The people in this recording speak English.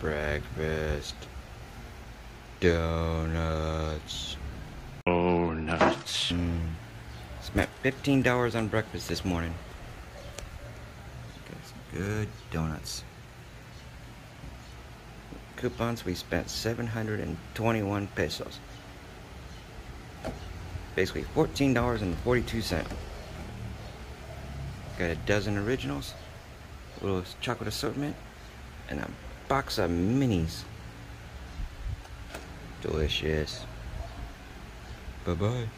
breakfast. Donuts. Oh, nuts. Mm. Spent $15 on breakfast this morning. Got some good donuts. Coupons, we spent 721 pesos. Basically $14.42. Got a dozen originals, a little chocolate assortment, and a box of minis. Delicious. Bye bye.